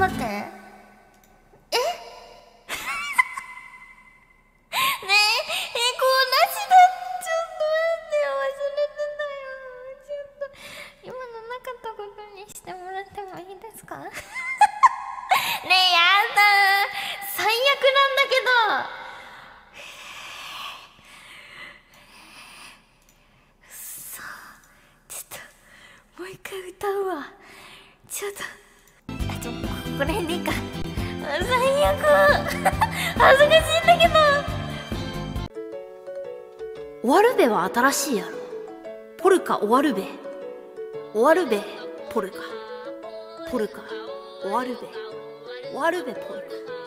待って。え？ねええこうなしだちょっと待って忘れてたよ。ちょっと今のなかったことにしてもらってもいいですか？ねえやだ。最悪なんだけど。さあちょっともう一回歌うわ。ちょっと。ここら辺でいいか。最悪。恥ずかしいんだけど。終わるべは新しいやろ。ポルカ終わるべ。終わるべポルカ。ポルカ終わるべ。終わるべポルカ。